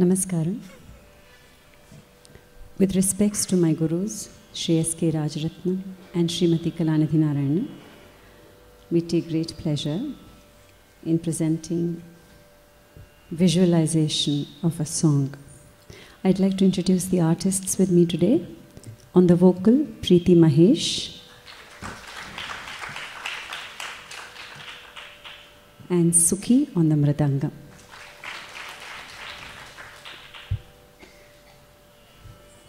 Namaskaram. With respects to my gurus, Sri S.K. Rajaratnam and Srimati Kalanidhi Narayanan, we take great pleasure in presenting visualization of a song. I'd like to introduce the artists with me today. On the vocal, Preeti Mahesh. And Sukhi on the mridangam.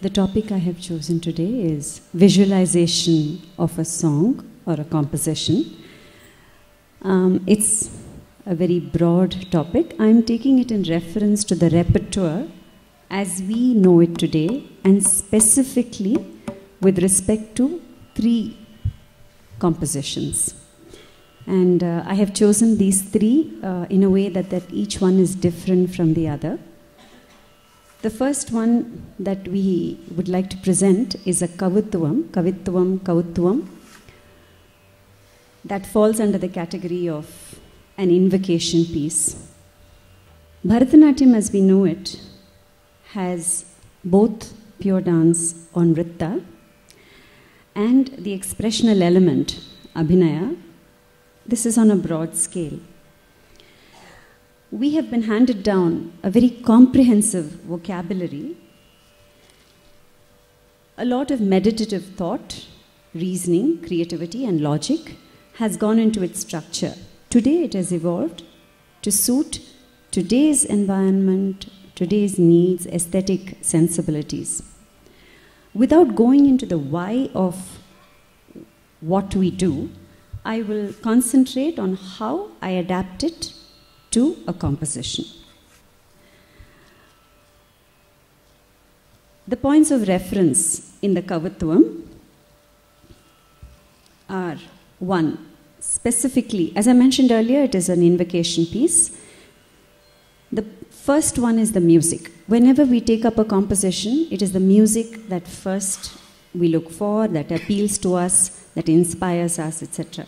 The topic I have chosen today is visualization of a song or a composition. Um, it's a very broad topic. I'm taking it in reference to the repertoire as we know it today and specifically with respect to three compositions. And uh, I have chosen these three uh, in a way that, that each one is different from the other. The first one that we would like to present is a Kavuttuvam, Kavittuvam, Kavuttuvam, that falls under the category of an invocation piece. Bharatanatyam, as we know it, has both pure dance on Nritta and the expressional element, Abhinaya. This is on a broad scale we have been handed down a very comprehensive vocabulary, a lot of meditative thought, reasoning, creativity, and logic has gone into its structure. Today it has evolved to suit today's environment, today's needs, aesthetic sensibilities. Without going into the why of what we do, I will concentrate on how I adapt it to a composition. The points of reference in the Kavutvam are one, specifically, as I mentioned earlier, it is an invocation piece. The first one is the music. Whenever we take up a composition, it is the music that first we look for, that appeals to us, that inspires us, etc.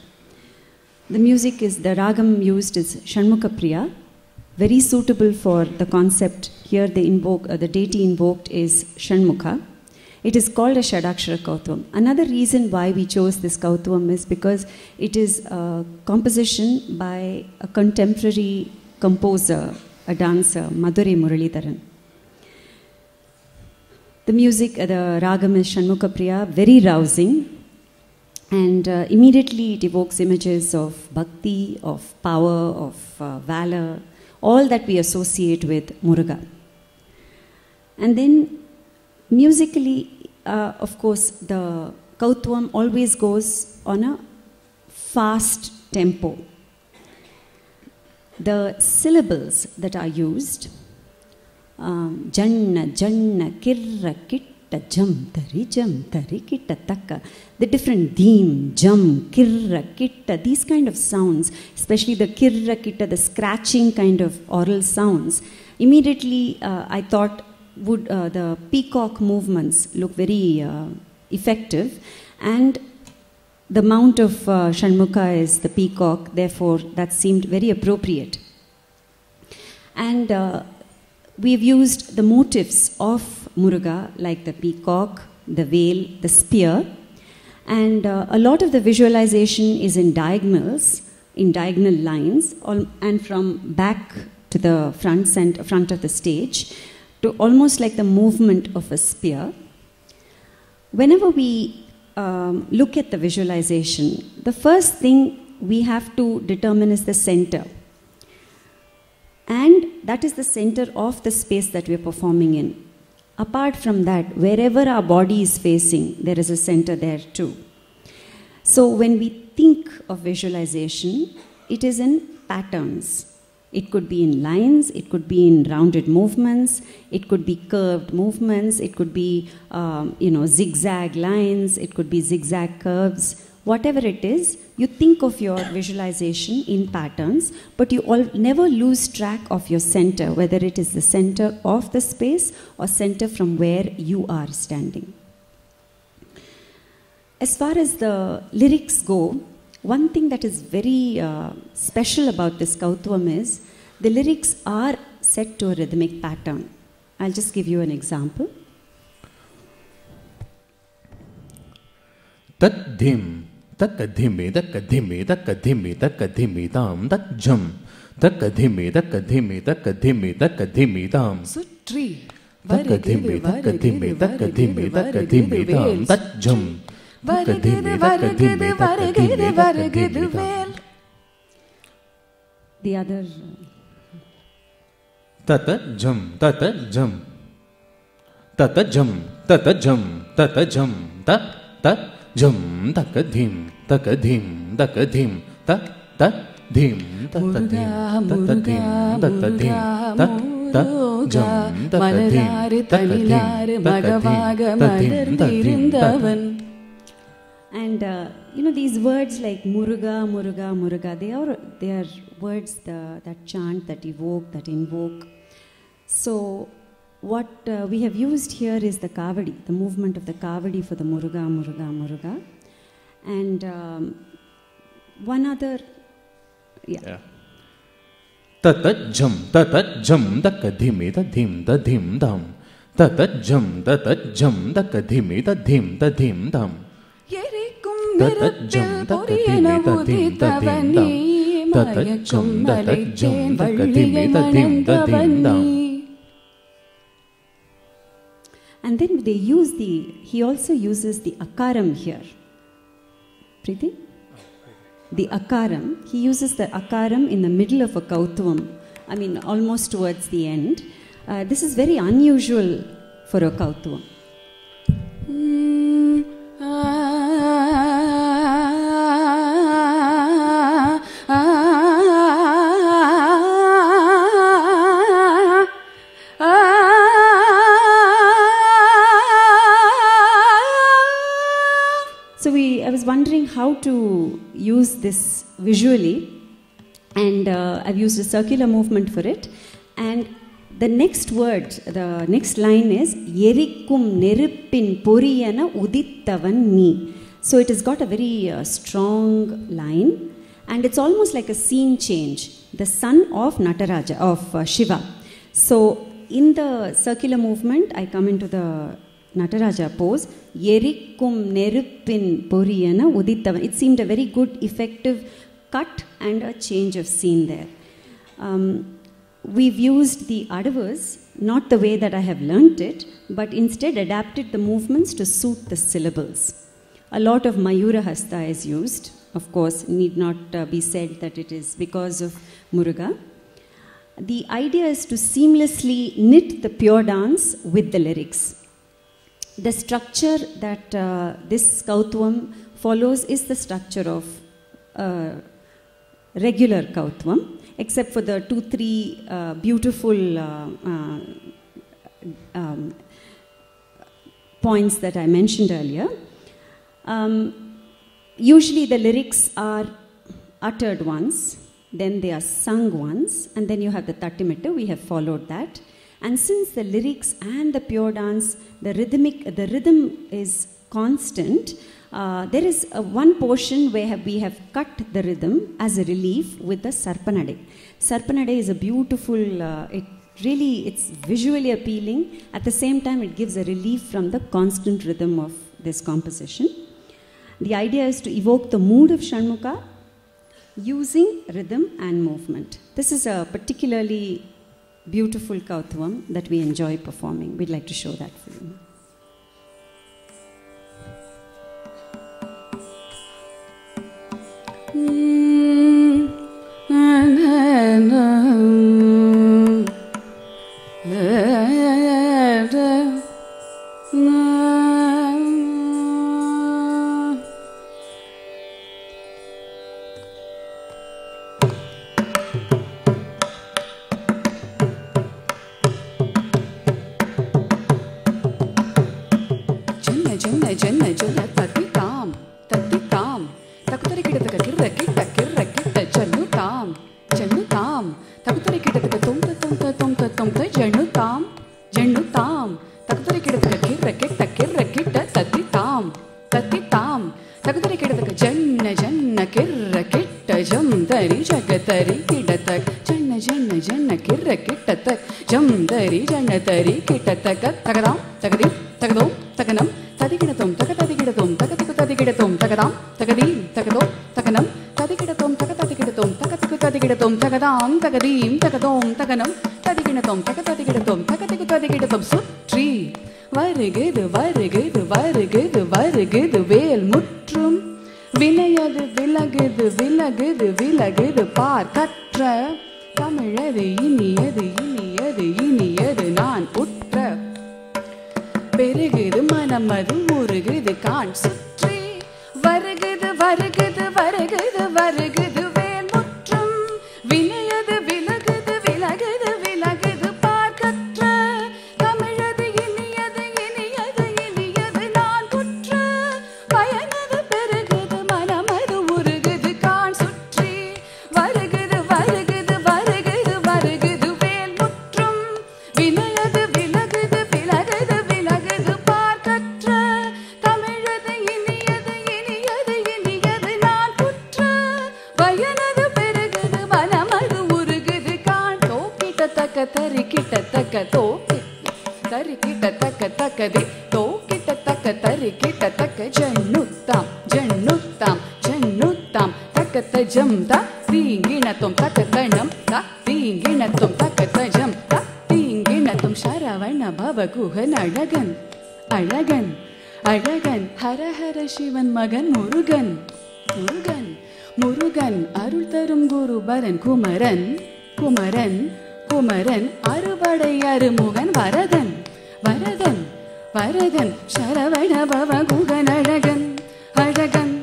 The music is, the ragam used is Shanmukha Priya, very suitable for the concept. Here the, invoke, uh, the deity invoked is Shanmukha. It is called a Shadakshara Kautvam. Another reason why we chose this Kautvam is because it is a composition by a contemporary composer, a dancer, Madhuri Muralidharan. The music, uh, the ragam is Shanmukha very rousing, and uh, immediately it evokes images of bhakti, of power, of uh, valor, all that we associate with Muruga. And then musically, uh, of course, the Kautvam always goes on a fast tempo. The syllables that are used, um, janna, janna, kirra, kit, jam, tari, jam, tari, kitta, takka. The different deem, jam, kirra, kitta, these kind of sounds, especially the kirra, kitta, the scratching kind of oral sounds, immediately uh, I thought would uh, the peacock movements look very uh, effective and the mount of uh, Shanmukha is the peacock, therefore that seemed very appropriate. And uh, we've used the motifs of Muruga, like the peacock, the vel, the spear. And uh, a lot of the visualization is in diagonals, in diagonal lines, and from back to the front, front of the stage, to almost like the movement of a spear. Whenever we um, look at the visualization, the first thing we have to determine is the center. And that is the center of the space that we are performing in. Apart from that, wherever our body is facing, there is a center there too. So when we think of visualization, it is in patterns. It could be in lines, it could be in rounded movements, it could be curved movements, it could be, um, you know, zigzag lines, it could be zigzag curves. Whatever it is, you think of your visualization in patterns, but you all never lose track of your center, whether it is the center of the space or center from where you are standing. As far as the lyrics go, one thing that is very uh, special about this Kautvam is the lyrics are set to a rhythmic pattern. I'll just give you an example. तकधिमे तकधिमे तकधिमे तकधिमिताम तज्जम तकधिमे तकधिमे तकधिमे तकधिमिताम सुट्री तकधिमे तकधिमे तकधिमे तकधिमिताम तज्जम तकधिमे तकधिमे तकधिमे तकधिमिताम The other ततजम ततजम ततजम ततजम ततजम तत तत जम तक धीम ततजं ततजं तत् तज्जं तकधिं तकधिं तकधिं तत् तद्धिं ततधिं ततधिं ततधिं तत् तज्जं तकधिं மலராறு तकधिं தனிலாறு மகவாக तकधिं तकधिं மலர்ந்திருந்தவன் and uh, you know these words like Muruga, Muruga, Muruga, they are, they are words the, that chant, that evoke, that invoke. So, what uh, we have used here is the Kavadi, the movement of the Kavadi for the Muruga, Muruga, Muruga. And um, one other, yeah. yeah. ततज्झं ततज्झं दकधिमि दधिं दधिं धं ततज्झं ततज्झं दकधिमि दधिं दधिं धं ततज्झं ततधिमि दधिं दधिं धं ततज्झं ततज्झं दकधिमि दधिं दधिं धं And then they use the, he also uses the akaram here. Preeti? The akaram, he uses the akaram in the middle of a kautvam, I mean, almost towards the end. Uh, this is very unusual for a kautvam. Mm, ah, to use this visually, and uh, I've used a circular movement for it. And the next word, the next line is Yerikum neruppin poriyana udittavan ni. So it has got a very uh, strong line, and it's almost like a scene change. The son of Nataraja, of uh, Shiva. So in the circular movement, I come into the Nataraja pose, Yerikum Nerupin Puriyana Udittavan. It seemed a very good, effective cut and a change of scene there. Um, we've used the adavus not the way that I have learnt it, but instead adapted the movements to suit the syllables. A lot of Mayura Hasta is used. Of course, need not uh, be said that it is because of Muruga. The idea is to seamlessly knit the pure dance with the lyrics the structure that uh, this Kautvam follows is the structure of uh, regular Kautvam, except for the two, three uh, beautiful uh, uh, um, points that I mentioned earlier. Um, usually the lyrics are uttered once, then they are sung once, and then you have the Tattimittu. We have followed that. And since the lyrics and the pure dance, the rhythmic, the rhythm is constant, uh, there is one portion where we have cut the rhythm as a relief with the Sarpanade. Sarpanade is a beautiful, uh, it really, it's visually appealing. At the same time, it gives a relief from the constant rhythm of this composition. The idea is to evoke the mood of Shanmukha using rhythm and movement. This is a particularly beautiful Kauthavam that we enjoy performing. We'd like to show that for you. Mm. mm, mm, mm கிட்டத்தக்க கிர்ற கிட்ட கிர்ற கிட்ட ஜன்னு தாம் ஜன்னு தாம். தகுத்தரை கிட்டத்தக்க தொங்க தொங்க தொங்க தொங்க ஜன்னு தாம் ஜன்னு தாம். தகுத்தரை கிட்டத்தக்க கிர்ற கிட்ட கிர்ற கிட்ட தத்தி தாம் தத்தி தாம். தக்குத்தரை கிட்டத்தக்க ஜன்ன ஜன்ன கிர்ற கிட்ட ஜம் தரி ஜகதரி கிடத்தக் ஜன்ன ஜன்ன ஜன்ன ஜன்ன கிர்ர கிட்டத்த. ஜம் தரி ஜன்ன தரி கிட்டத்தக்க தகதாம் தகதி தகதாம் தகதீம் தகதோம் தகனம். ததிகிணத்தோம் தக ததிகிடத்தோம் தக தகு ததிகிடத்தோம் சுற்றி. வருகுது வருகுது வருகுது வருகுது வேல் முட்டு குமரன் குமரன் குமரன் அறுபடை அருமுகன் வரதன் வரதன் வரதன் சரவண பவ குகன் அழகன் அழகன்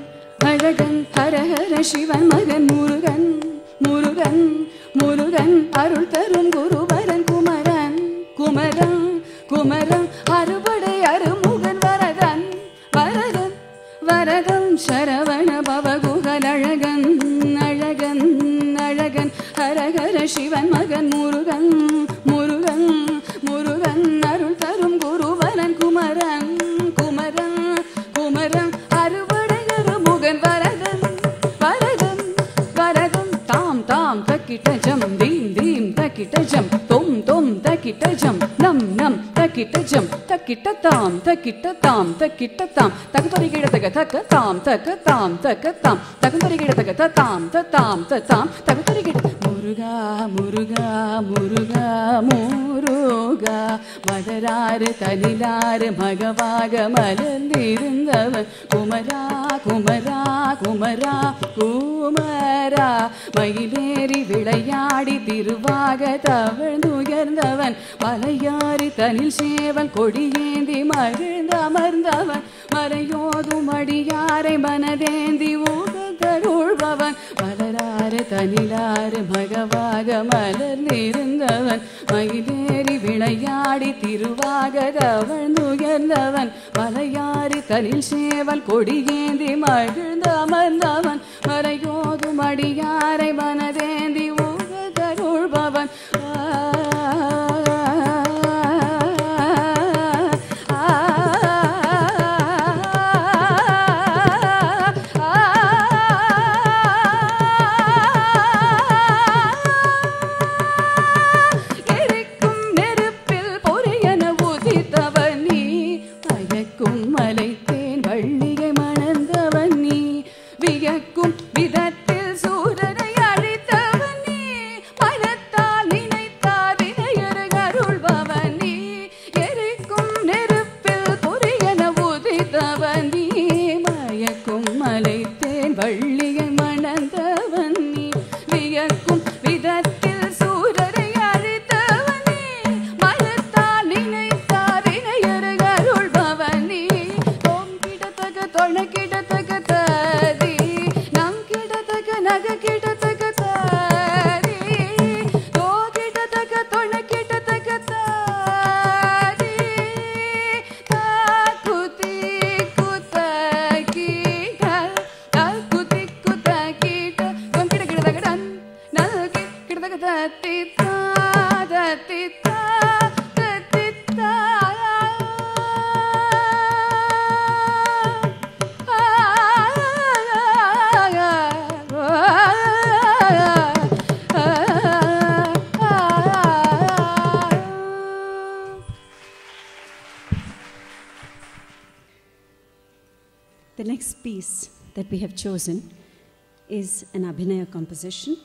அழகன் ஹரஹர சிவன் மகன் முருகன் முருகன் முருகன் அருள் தரும் குருவரன் குமரன் குமரன் குமரன் அறுபடை அருமுகன் வரதன் வரதன் வரதம் சரவ சிவன் மகன் முருகன் முருகன் முருகன் அருள் தரும் குருவரன் குமரன் குமரன் குமரன். அறுபடை முகன் வரதன் வரதன் வரதம் தாம் தாம் தக்கிட்டஜம் தீம் தீம் தக்கிட்டஜம் தொம் தொம் தக்கிட்டஜம் நம் நம் தக்கிட்டஜம் தக்கிட்ட தாம் தக்கிட்ட தாம் தக்கிட்ட தாம். தகுபரி கிடத்தக தக்க தாம் தக்க தாம் தக்க தாம். தகுபரி கிடத்தக தாம் தாம் தாம் தகுபரி கிட முருகா முருகா முருகா முருகா. மலராறு தனிலாறு மகவாக மலர்ந்திருந்தவன் குமரா குமரா குமரா குமரா. மயிலேறி விளையாடி திருவாக தவழ்ந்துயர்ந்தவன். மலையாறு தனில் சேவல் கொடியேந்தி மகிழ்ந்து அமர்ந்தவன் மறையோதும் அடியாரை மனதேந்தி ஊகருள்பவன் மலராறு தனிலாறு மகவாக மலர் மலர்ந்திருந்தவன் மயிலேறி விளையாடி திருவாக கவழ்ந்துயர்ந்தவன் மலையாறு தனில் சேவல் கொடியேந்தி மகிழ்ந்து அமர்ந்தவன். மறையோதும் அடியாரை மனதேந்தி ஊகருள்பவன் have chosen is an Abhinaya composition.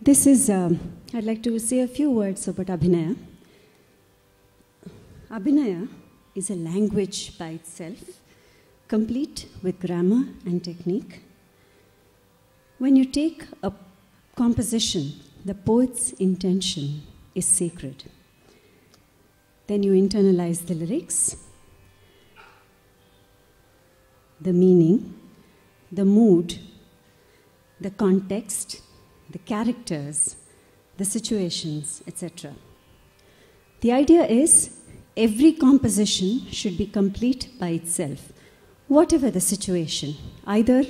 This is, um, I'd like to say a few words about Abhinaya. Abhinaya is a language by itself, complete with grammar and technique. When you take a composition, the poet's intention is sacred. Then you internalize the lyrics, the meaning, the mood, the context, the characters, the situations, etc. The idea is every composition should be complete by itself, whatever the situation. Either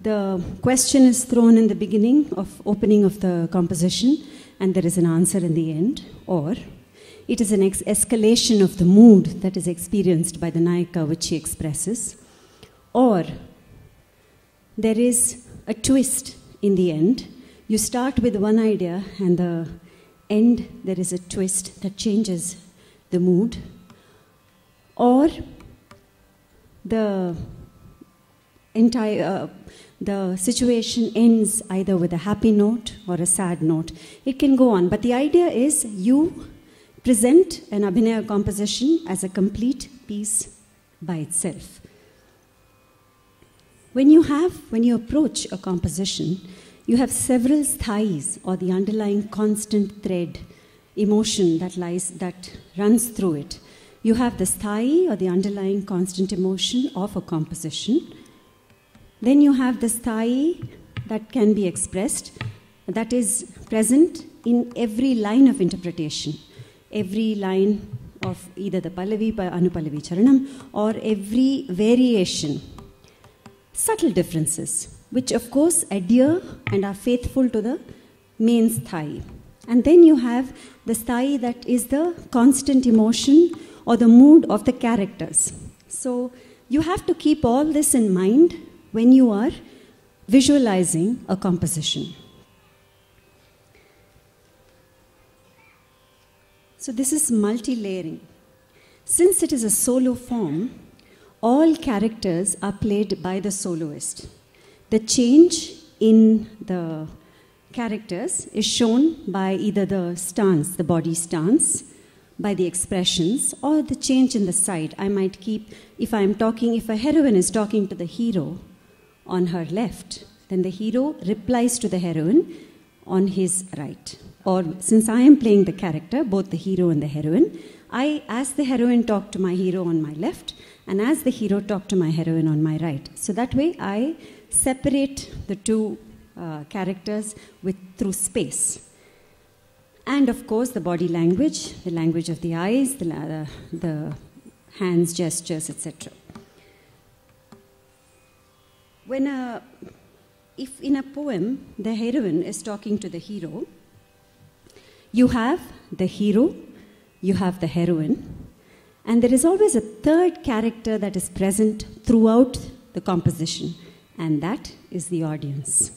the question is thrown in the beginning of opening of the composition and there is an answer in the end, or it is an escalation of the mood that is experienced by the Nayaka which she expresses, or there is a twist in the end. You start with one idea, and the end there is a twist that changes the mood, or the entire uh, the situation ends either with a happy note or a sad note. It can go on, but the idea is you present an Abhinaya composition as a complete piece by itself. When you have, when you approach a composition, you have several sthais or the underlying constant thread, emotion that lies, that runs through it. You have the sthai or the underlying constant emotion of a composition. Then you have the sthai that can be expressed, that is present in every line of interpretation, every line of either the Pallavi, Anupallavi Charanam, or every variation. Subtle differences, which of course adhere and are faithful to the main sthai. And then you have the sthai that is the constant emotion or the mood of the characters. So you have to keep all this in mind when you are visualizing a composition. So, this is multi layering. Since it is a solo form, all characters are played by the soloist. The change in the characters is shown by either the stance, the body stance, by the expressions, or the change in the side. I might keep, if I'm talking, if a heroine is talking to the hero on her left, then the hero replies to the heroine on his right. Or since I am playing the character, both the hero and the heroine, I, as the heroine, talk to my hero on my left, and as the hero, talk to my heroine on my right. So that way, I separate the two uh, characters with through space. And of course, the body language, the language of the eyes, the, uh, the hands, gestures, etc. When a, if in a poem the heroine is talking to the hero, you have the hero, you have the heroine, and there is always a third character that is present throughout the composition, and that is the audience.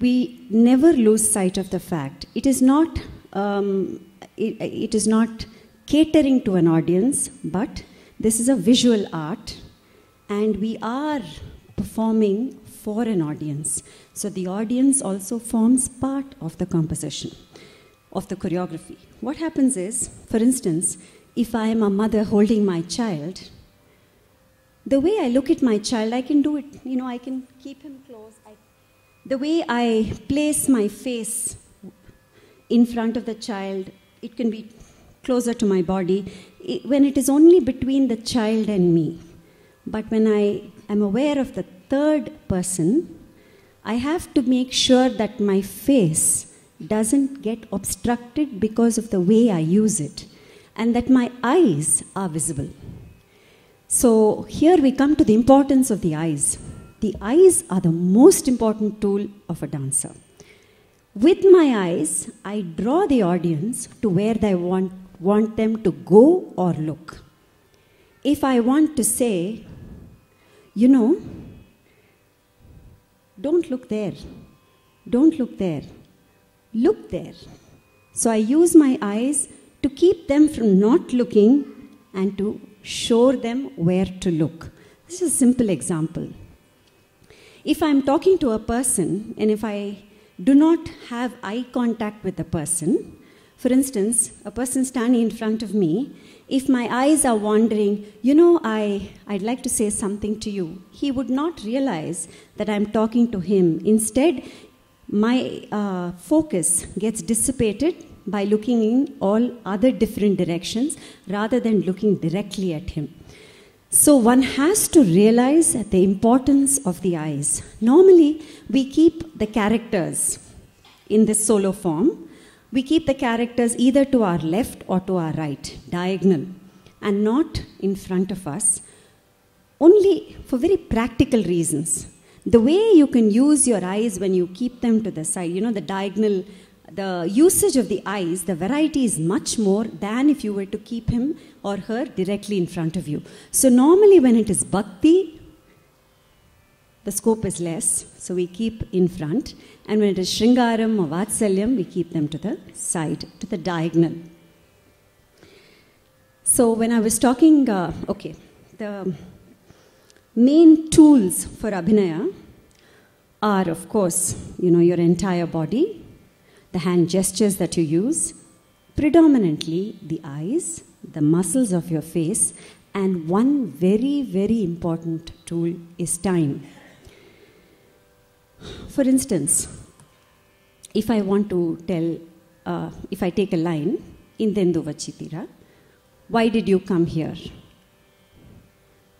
We never lose sight of the fact it is not um, it, it is not catering to an audience, but this is a visual art, and we are performing for an audience. So the audience also forms part of the composition, of the choreography. What happens is, for instance, if I am a mother holding my child, the way I look at my child, I can do it, you know, I can keep him close. I, the way I place my face in front of the child, it can be closer to my body it, when it is only between the child and me. But when I am aware of the third person, I have to make sure that my face doesn't get obstructed because of the way I use it and that my eyes are visible. So, here we come to the importance of the eyes. The eyes are the most important tool of a dancer. With my eyes, I draw the audience to where I want, want them to go or look. If I want to say, you know, don't look there, don't look there, look there. So I use my eyes to keep them from not looking and to show them where to look. This is a simple example. If I'm talking to a person and if I do not have eye contact with the person, for instance, a person standing in front of me, if my eyes are wandering, you know, I, I'd like to say something to you, he would not realize that I'm talking to him. Instead, my uh, focus gets dissipated by looking in all other different directions rather than looking directly at him. So one has to realize the importance of the eyes. Normally, we keep the characters in this solo form. We keep the characters either to our left or to our right, diagonal, and not in front of us, only for very practical reasons. The way you can use your eyes when you keep them to the side, you know, the diagonal the usage of the eyes, the variety is much more than if you were to keep him or her directly in front of you. So, normally, when it is bhakti, the scope is less, so we keep in front. And when it is shringaram or vatsalyam, we keep them to the side, to the diagonal. So, when I was talking, uh, okay, the main tools for abhinaya are, of course, you know, your entire body, the hand gestures that you use, predominantly the eyes, the muscles of your face, and one very, very important tool is time. For instance, if I want to tell, uh, if I take a line, in Denduvachitira, why did you come here?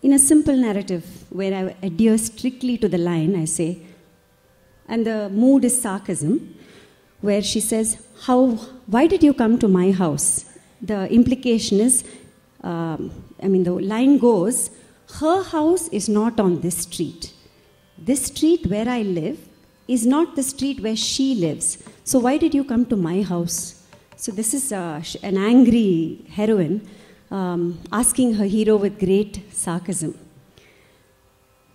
In a simple narrative where I adhere strictly to the line, I say, and the mood is sarcasm, where she says, How, why did you come to my house? The implication is, um, I mean, the line goes, Her house is not on this street. This street where I live is not the street where she lives. So, why did you come to my house? So, this is uh, an angry heroine um, asking her hero with great sarcasm.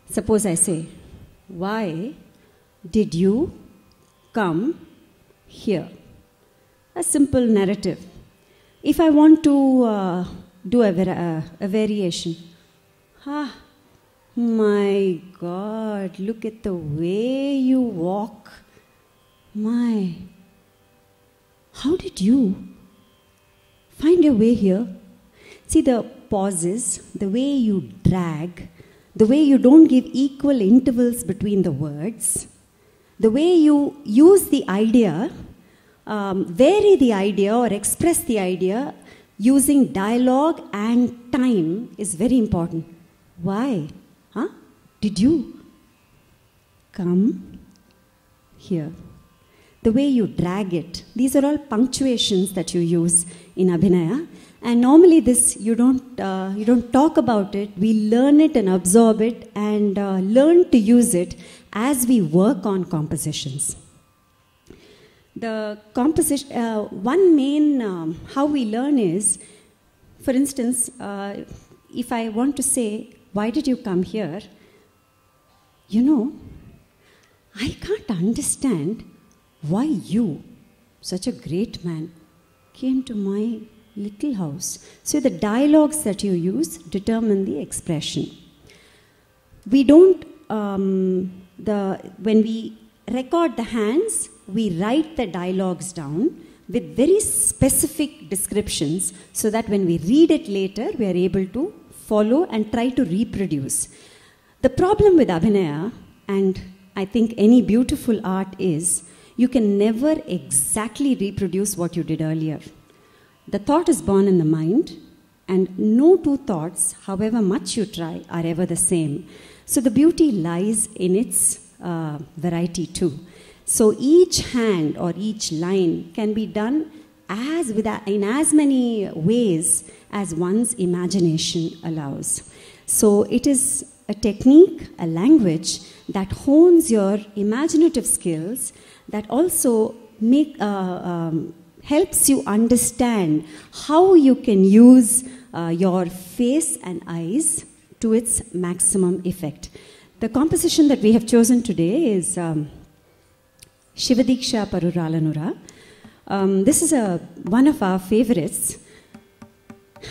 Suppose I say, Why did you come here? A simple narrative. If I want to uh, do a, a, a variation, ah, my God, look at the way you walk. My, how did you find your way here? See the pauses, the way you drag, the way you don't give equal intervals between the words, the way you use the idea, um, vary the idea or express the idea using dialogue and time is very important. Why? Huh? Did you come here? The way you drag it. These are all punctuations that you use in Abhinaya. And normally, this you don't uh, you don't talk about it. We learn it and absorb it and uh, learn to use it as we work on compositions. The composition, uh, one main um, how we learn is, for instance, uh, if I want to say, Why did you come here? You know, I can't understand why you, such a great man, came to my little house. So the dialogues that you use determine the expression. We don't, um, the, when we record the hands, we write the dialogues down with very specific descriptions so that when we read it later, we are able to follow and try to reproduce. The problem with Abhinaya, and I think any beautiful art, is you can never exactly reproduce what you did earlier. The thought is born in the mind, and no two thoughts, however much you try, are ever the same. So the beauty lies in its uh, variety too. So each hand or each line can be done as with a, in as many ways as one's imagination allows. So it is a technique, a language that hones your imaginative skills, that also make, uh, um, helps you understand how you can use uh, your face and eyes to its maximum effect. The composition that we have chosen today is um, Shivadiksha Paruralanura. Um, this is a, one of our favorites.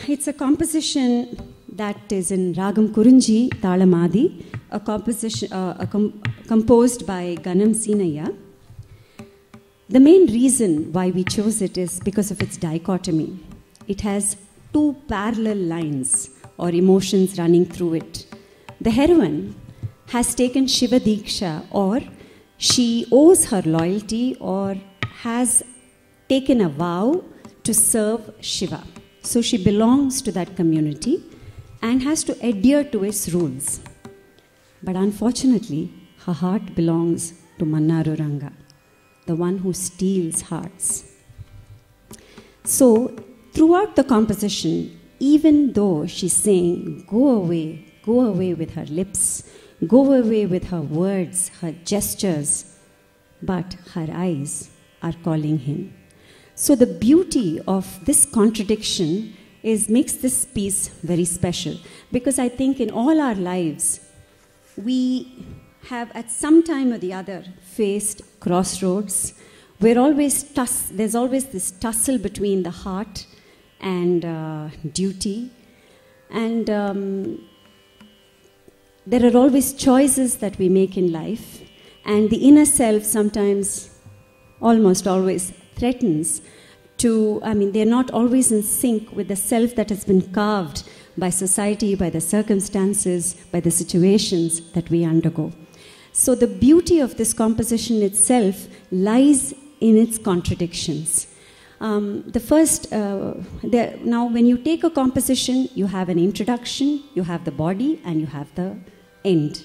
It's a composition that is in Ragam Kurunji Talamadi, a composition uh, a com- composed by Ghanam Seenayya. The main reason why we chose it is because of its dichotomy. It has two parallel lines or emotions running through it. The heroine has taken Shiva Diksha, or she owes her loyalty or has taken a vow to serve Shiva. So she belongs to that community and has to adhere to its rules. But unfortunately, her heart belongs to Mannaru Ranga, the one who steals hearts. So, throughout the composition, even though she's saying, Go away, go away with her lips, go away with her words, her gestures, but her eyes are calling him. So, the beauty of this contradiction is makes this piece very special because I think in all our lives, we have at some time or the other faced crossroads. We're always tuss- there's always this tussle between the heart and uh, duty, and um, there are always choices that we make in life, and the inner self sometimes, almost always, threatens to, I mean, they're not always in sync with the self that has been carved by society, by the circumstances, by the situations that we undergo. So, the beauty of this composition itself lies in its contradictions. Um, the first, uh, the, now, when you take a composition, you have an introduction, you have the body, and you have the end.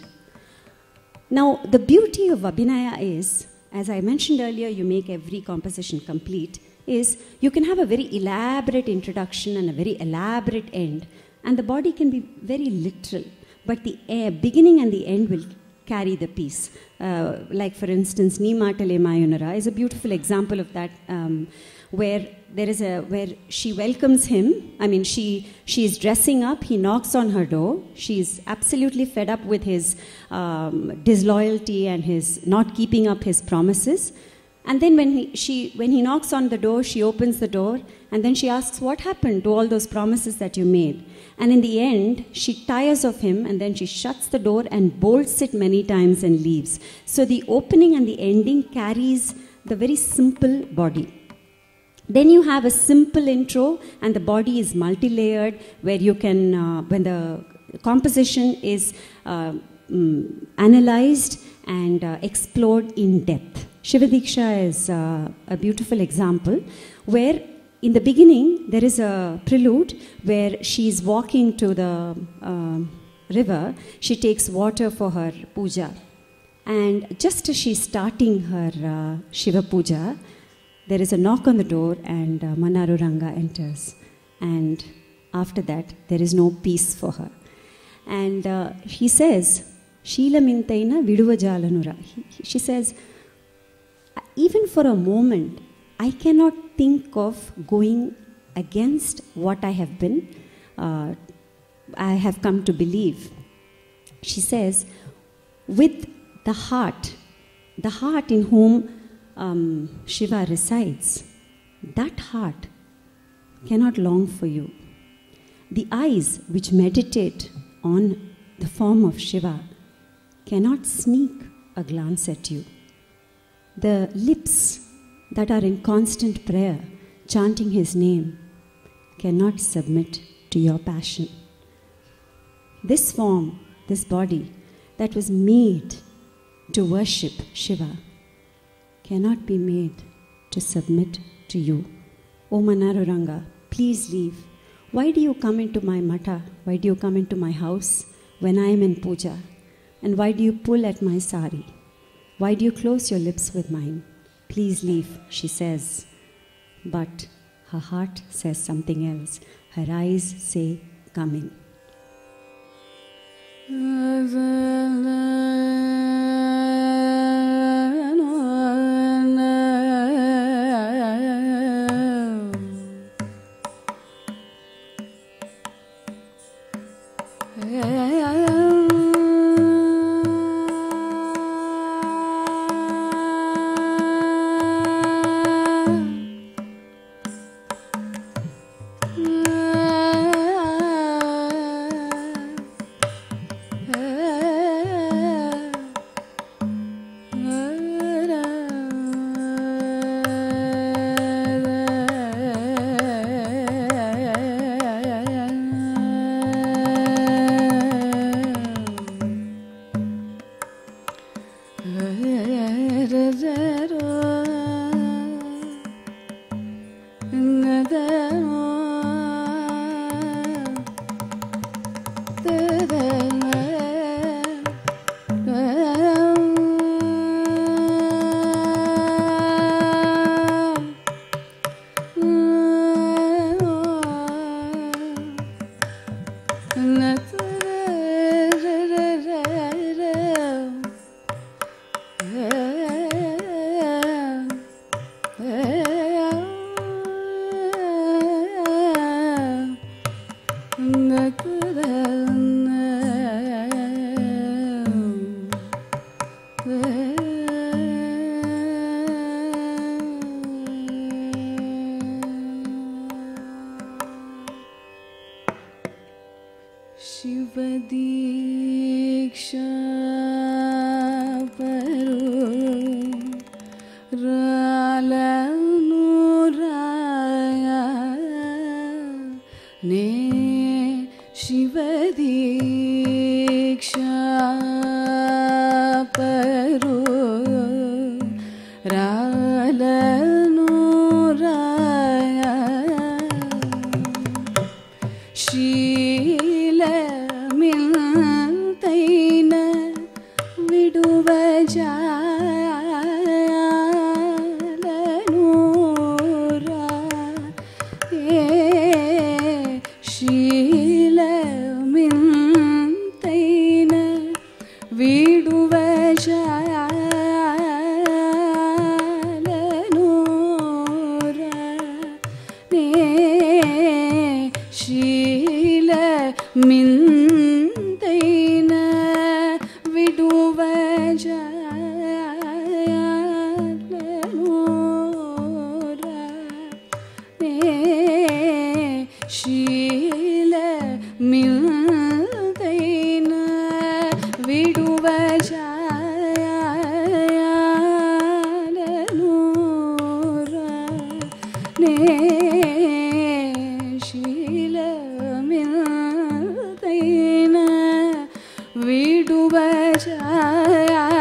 Now, the beauty of Abhinaya is, as I mentioned earlier, you make every composition complete, is you can have a very elaborate introduction and a very elaborate end, and the body can be very literal, but the beginning and the end will carry the piece. Uh, like, for instance, Nimatale Mayunara is a beautiful example of that. Um, where there is a where she welcomes him i mean she she is dressing up he knocks on her door she is absolutely fed up with his um, disloyalty and his not keeping up his promises and then when he, she when he knocks on the door she opens the door and then she asks what happened to all those promises that you made? And in the end she tires of him and then she shuts the door and bolts it many times and leaves. So the opening and the ending carries the very simple body. Then you have a simple intro, and the body is multi layered, where you can, uh, when the composition is uh, um, analyzed and uh, explored in depth. Shiva Diksha is uh, a beautiful example where in the beginning there is a prelude where she is walking to the um, river, she takes water for her puja. And just as she's starting her uh, Shiva puja, there is a knock on the door, and uh, Manaru Ranga enters. And after that, there is no peace for her. And uh, he says, Sheela mintaina viduvajalanura. She says, even for a moment, I cannot think of going against what I have been, uh, I have come to believe. She says, with the heart, the heart in whom um, Shiva resides, that heart cannot long for you. The eyes which meditate on the form of Shiva cannot sneak a glance at you. The lips that are in constant prayer, chanting his name, cannot submit to your passion. This form, this body that was made to worship Shiva cannot be made to submit to you. O Manaruranga, please leave. Why do you come into my mata? Why do you come into my house when I am in puja? And why do you pull at my sari? Why do you close your lips with mine? Please leave, she says. But her heart says something else. Her eyes say, Come in. 哎呀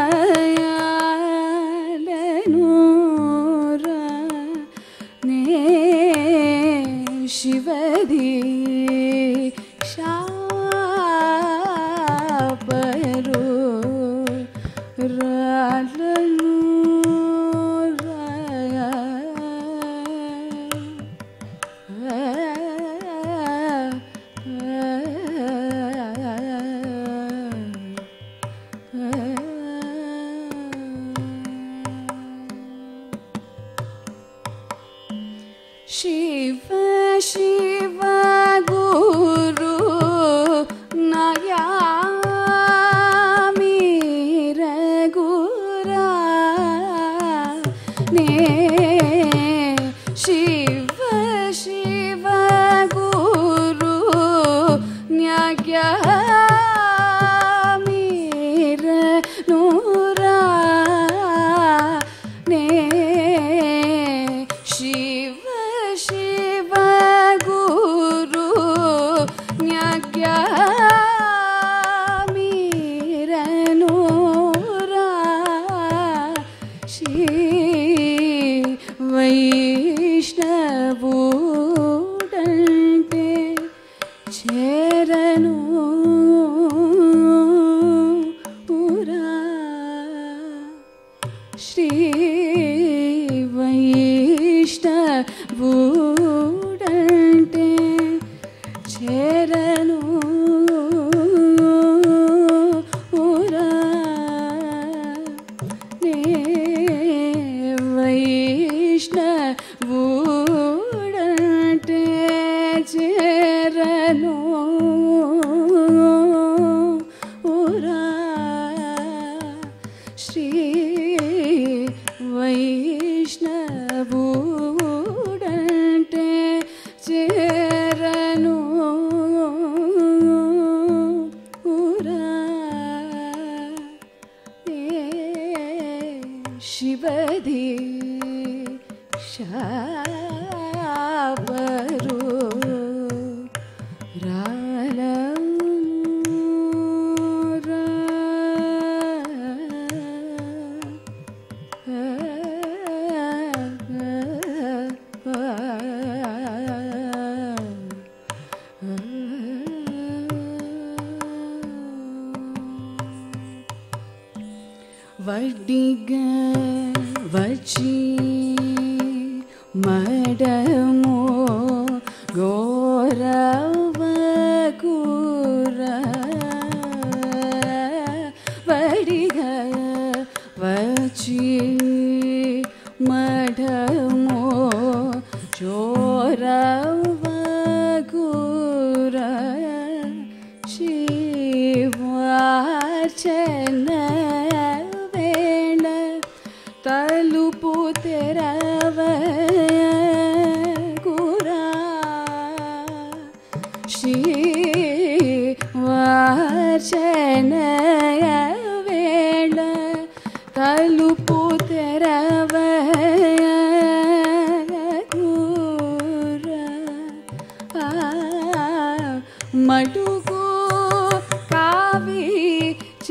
कावी श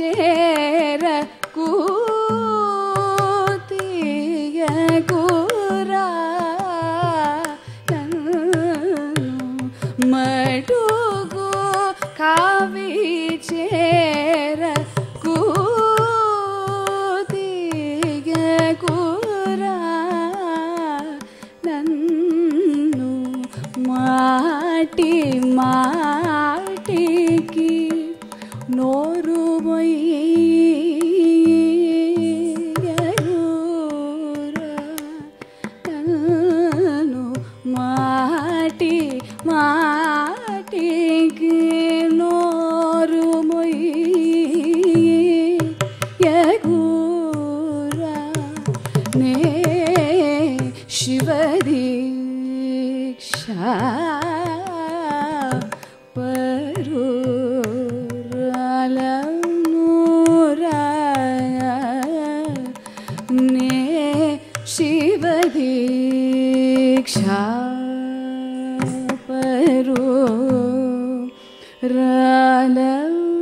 Ralau.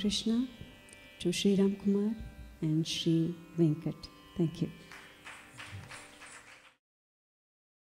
Krishna, to Sri Ram Kumar and Sri Venkat. Thank you.